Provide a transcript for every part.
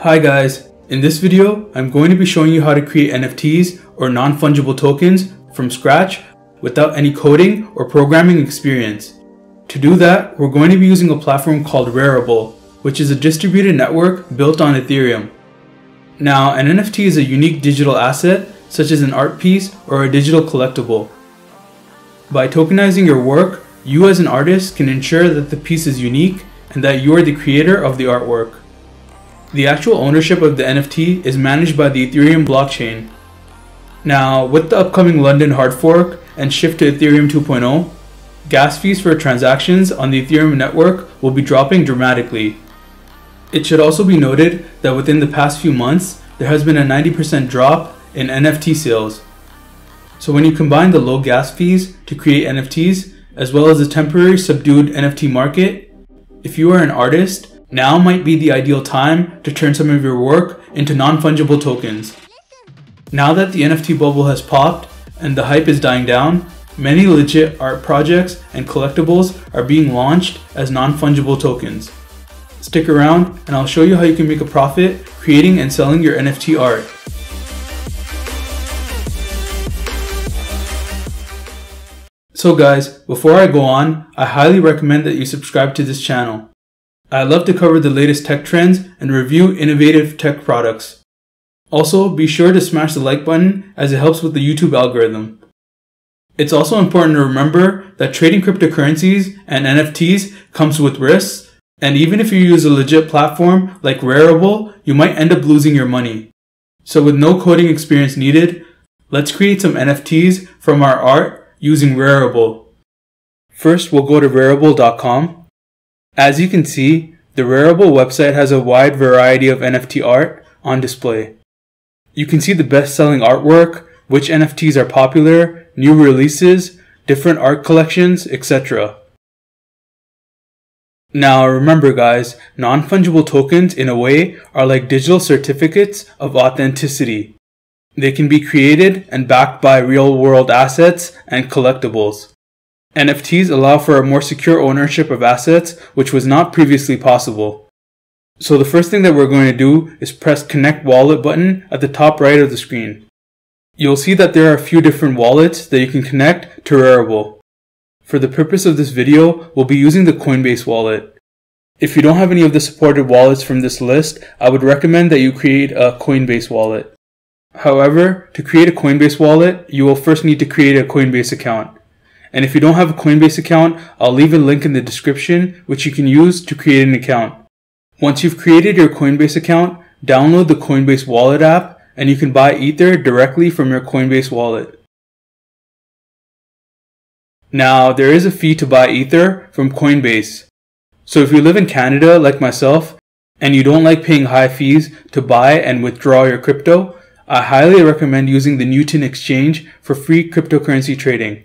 Hi guys, in this video I'm going to be showing you how to create NFTs or non-fungible tokens from scratch without any coding or programming experience. To do that, we're going to be using a platform called Rarible, which is a distributed network built on Ethereum. Now, an NFT is a unique digital asset such as an art piece or a digital collectible. By tokenizing your work, you as an artist can ensure that the piece is unique and that you are the creator of the artwork. The actual ownership of the NFT is managed by the Ethereum blockchain. Now, with the upcoming London hard fork and shift to Ethereum 2.0, gas fees for transactions on the Ethereum network will be dropping dramatically. It should also be noted that within the past few months, there has been a 90% drop in NFT sales. So when you combine the low gas fees to create NFTs, as well as the temporary subdued NFT market, if you are an artist, now might be the ideal time to turn some of your work into non-fungible tokens. Now that the NFT bubble has popped and the hype is dying down, many legit art projects and collectibles are being launched as non-fungible tokens. Stick around and I'll show you how you can make a profit creating and selling your NFT art. So guys, before I go on, I highly recommend that you subscribe to this channel. I love to cover the latest tech trends and review innovative tech products. Also, be sure to smash the like button as it helps with the YouTube algorithm. It's also important to remember that trading cryptocurrencies and NFTs comes with risks, and even if you use a legit platform like Rarible, you might end up losing your money. So with no coding experience needed, let's create some NFTs from our art using Rarible. First, we'll go to rarible.com as you can see, the Rarible website has a wide variety of NFT art on display. You can see the best-selling artwork, which NFTs are popular, new releases, different art collections, etc. Now remember guys, non-fungible tokens in a way are like digital certificates of authenticity. They can be created and backed by real-world assets and collectibles. NFTs allow for a more secure ownership of assets, which was not previously possible. So the first thing that we're going to do is press connect wallet button at the top right of the screen. You'll see that there are a few different wallets that you can connect to Rarible. For the purpose of this video, we'll be using the Coinbase wallet. If you don't have any of the supported wallets from this list, I would recommend that you create a Coinbase wallet. However, to create a Coinbase wallet, you will first need to create a Coinbase account. And if you don't have a Coinbase account, I'll leave a link in the description which you can use to create an account. Once you've created your Coinbase account, download the Coinbase wallet app and you can buy Ether directly from your Coinbase wallet. Now, there is a fee to buy Ether from Coinbase. So if you live in Canada like myself and you don't like paying high fees to buy and withdraw your crypto, I highly recommend using the Newton exchange for free cryptocurrency trading.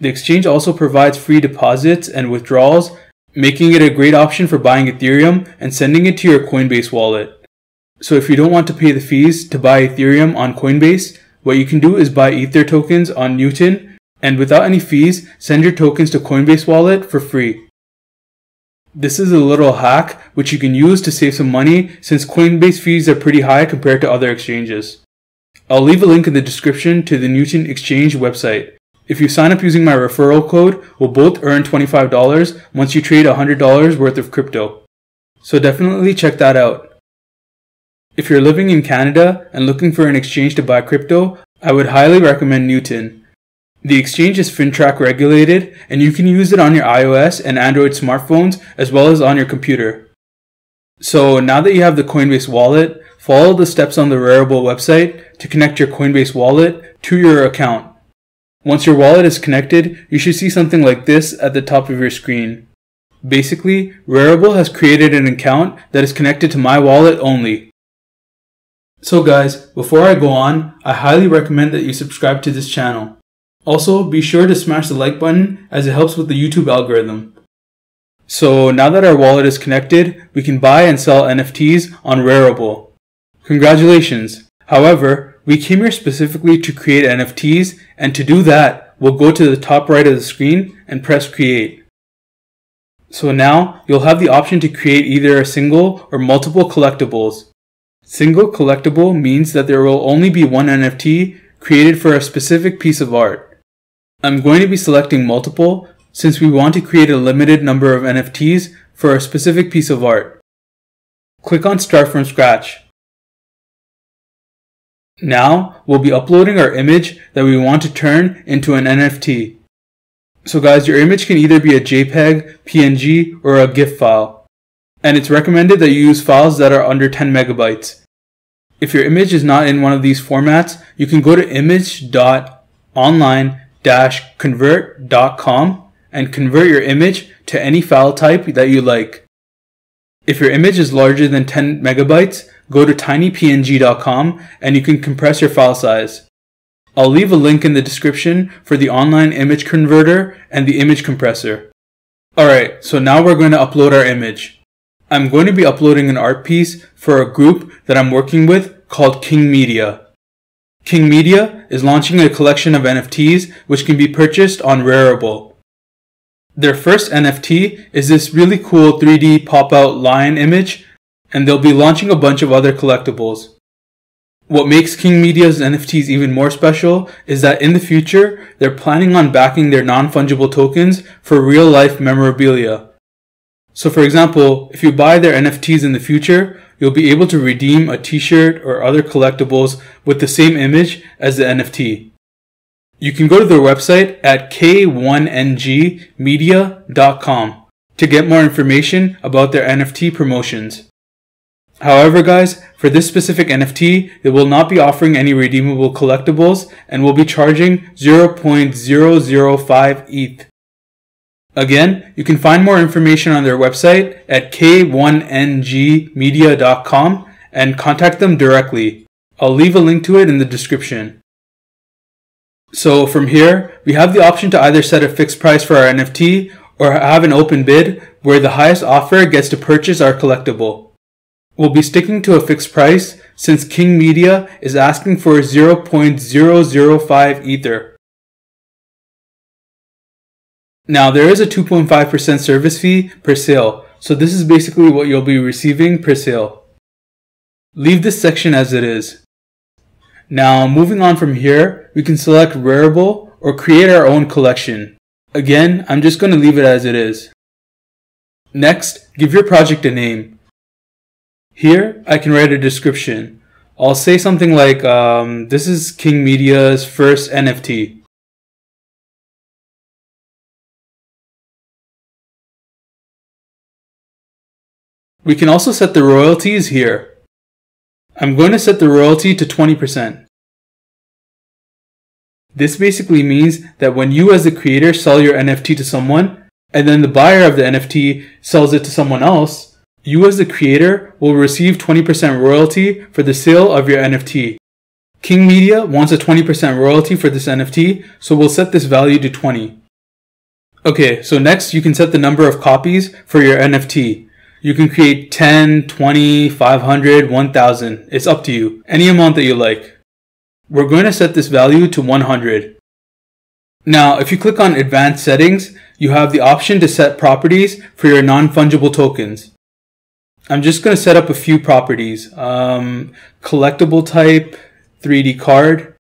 The exchange also provides free deposits and withdrawals, making it a great option for buying Ethereum and sending it to your Coinbase wallet. So if you don't want to pay the fees to buy Ethereum on Coinbase, what you can do is buy Ether tokens on Newton and without any fees, send your tokens to Coinbase wallet for free. This is a little hack which you can use to save some money since Coinbase fees are pretty high compared to other exchanges. I'll leave a link in the description to the Newton Exchange website. If you sign up using my referral code, we'll both earn $25 once you trade $100 worth of crypto. So definitely check that out. If you're living in Canada and looking for an exchange to buy crypto, I would highly recommend Newton. The exchange is FINTRAC regulated and you can use it on your iOS and Android smartphones as well as on your computer. So now that you have the Coinbase wallet, follow the steps on the Rarible website to connect your Coinbase wallet to your account. Once your wallet is connected, you should see something like this at the top of your screen. Basically, Rarible has created an account that is connected to my wallet only. So guys, before I go on, I highly recommend that you subscribe to this channel. Also, be sure to smash the like button as it helps with the YouTube algorithm. So now that our wallet is connected, we can buy and sell NFTs on Rarible. Congratulations! However, we came here specifically to create NFTs, and to do that, we'll go to the top right of the screen and press create. So now you'll have the option to create either a single or multiple collectibles. Single collectible means that there will only be one NFT created for a specific piece of art. I'm going to be selecting multiple since we want to create a limited number of NFTs for a specific piece of art. Click on Start from Scratch. Now we'll be uploading our image that we want to turn into an NFT. So guys, your image can either be a JPEG, PNG, or a GIF file. And it's recommended that you use files that are under 10 megabytes. If your image is not in one of these formats, you can go to image.online-convert.com and convert your image to any file type that you like. If your image is larger than 10 megabytes, go to tinypng.com and you can compress your file size. I'll leave a link in the description for the online image converter and the image compressor. Alright, so now we're going to upload our image. I'm going to be uploading an art piece for a group that I'm working with called King Media. King Media is launching a collection of NFTs which can be purchased on Rarible. Their first NFT is this really cool 3D pop-out lion image and they'll be launching a bunch of other collectibles. What makes King Media's NFTs even more special is that in the future, they're planning on backing their non-fungible tokens for real-life memorabilia. So for example, if you buy their NFTs in the future, you'll be able to redeem a t-shirt or other collectibles with the same image as the NFT. You can go to their website at k1ngmedia.com to get more information about their NFT promotions. However, guys, for this specific NFT, they will not be offering any redeemable collectibles and will be charging 0.005 ETH. Again, you can find more information on their website at k1ngmedia.com and contact them directly. I'll leave a link to it in the description. So from here, we have the option to either set a fixed price for our NFT or have an open bid where the highest offer gets to purchase our collectible. We'll be sticking to a fixed price since King Media is asking for 0.005 Ether. Now there is a 2.5% service fee per sale, so this is basically what you'll be receiving per sale. Leave this section as it is. Now moving on from here, we can select Rarible or create our own collection. Again, I'm just going to leave it as it is. Next, give your project a name. Here, I can write a description. I'll say something like, um, this is King Media's first NFT. We can also set the royalties here. I'm going to set the royalty to 20%. This basically means that when you as the creator sell your NFT to someone, and then the buyer of the NFT sells it to someone else, you as the creator will receive 20% royalty for the sale of your NFT. King Media wants a 20% royalty for this NFT, so we'll set this value to 20. Okay, so next you can set the number of copies for your NFT. You can create 10, 20, 500, 1000. It's up to you. Any amount that you like. We're going to set this value to 100. Now, if you click on advanced settings, you have the option to set properties for your non-fungible tokens. I'm just going to set up a few properties. Um, collectible type, 3D card,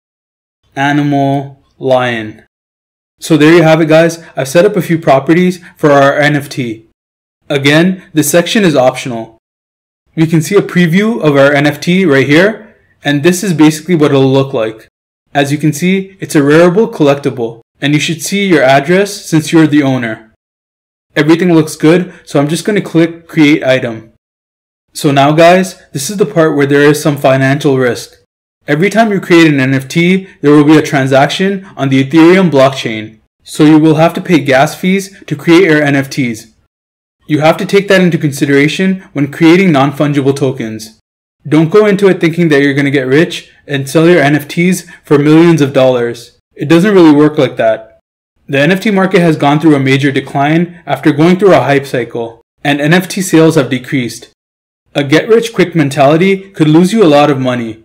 animal, lion. So there you have it guys. I've set up a few properties for our NFT. Again, this section is optional. We can see a preview of our NFT right here, and this is basically what it'll look like. As you can see, it's a Rarible collectible, and you should see your address since you're the owner. Everything looks good, so I'm just going to click Create Item. So now guys, this is the part where there is some financial risk. Every time you create an NFT, there will be a transaction on the Ethereum blockchain. So you will have to pay gas fees to create your NFTs. You have to take that into consideration when creating non-fungible tokens. Don't go into it thinking that you're going to get rich and sell your NFTs for millions of dollars. It doesn't really work like that. The NFT market has gone through a major decline after going through a hype cycle, and NFT sales have decreased. A get rich quick mentality could lose you a lot of money.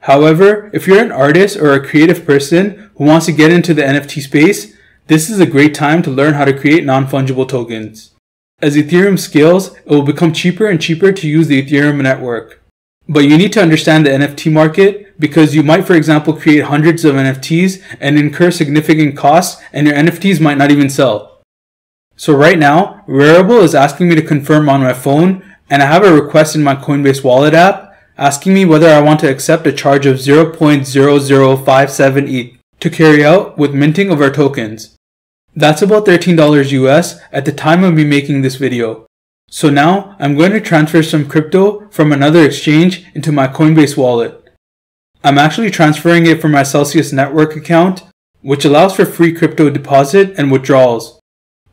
However, if you're an artist or a creative person who wants to get into the NFT space, this is a great time to learn how to create non-fungible tokens. As Ethereum scales, it will become cheaper and cheaper to use the Ethereum network. But you need to understand the NFT market because you might, for example, create hundreds of NFTs and incur significant costs and your NFTs might not even sell. So right now, Rarible is asking me to confirm on my phone and I have a request in my Coinbase wallet app asking me whether I want to accept a charge of 0.0057 ETH to carry out with minting of our tokens. That's about $13 US at the time of me making this video. So now I'm going to transfer some crypto from another exchange into my Coinbase wallet. I'm actually transferring it from my Celsius network account, which allows for free crypto deposit and withdrawals.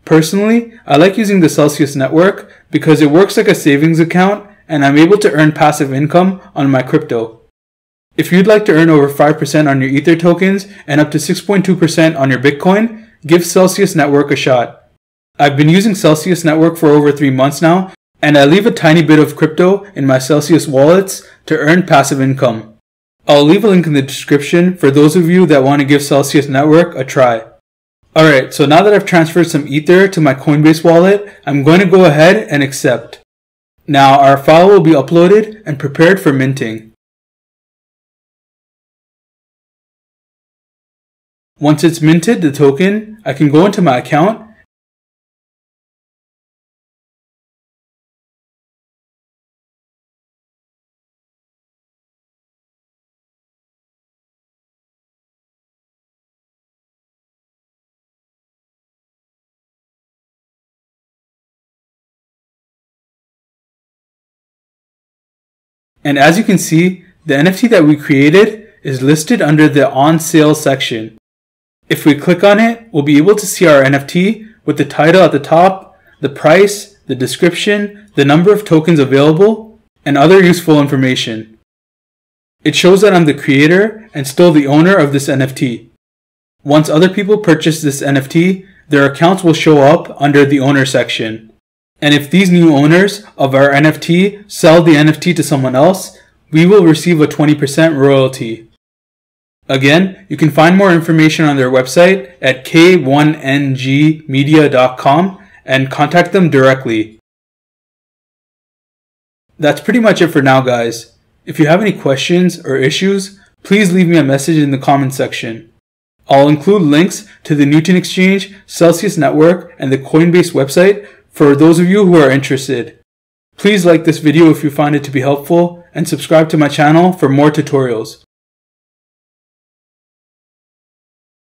Personally, I like using the Celsius network because it works like a savings account and I'm able to earn passive income on my crypto. If you'd like to earn over 5% on your Ether tokens and up to 6.2% on your Bitcoin, give Celsius Network a shot. I've been using Celsius Network for over 3 months now, and I leave a tiny bit of crypto in my Celsius wallets to earn passive income. I'll leave a link in the description for those of you that want to give Celsius Network a try. Alright, so now that I've transferred some Ether to my Coinbase wallet, I'm going to go ahead and accept. Now our file will be uploaded and prepared for minting. Once it's minted the token, I can go into my account And as you can see, the NFT that we created is listed under the on sale section. If we click on it, we'll be able to see our NFT with the title at the top, the price, the description, the number of tokens available, and other useful information. It shows that I'm the creator and still the owner of this NFT. Once other people purchase this NFT, their accounts will show up under the owner section. And if these new owners of our NFT sell the NFT to someone else, we will receive a 20% royalty. Again, you can find more information on their website at k1ngmedia.com and contact them directly. That's pretty much it for now, guys. If you have any questions or issues, please leave me a message in the comment section. I'll include links to the Newton Exchange, Celsius Network, and the Coinbase website for those of you who are interested. Please like this video if you find it to be helpful and subscribe to my channel for more tutorials.